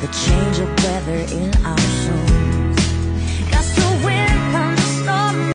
the change of weather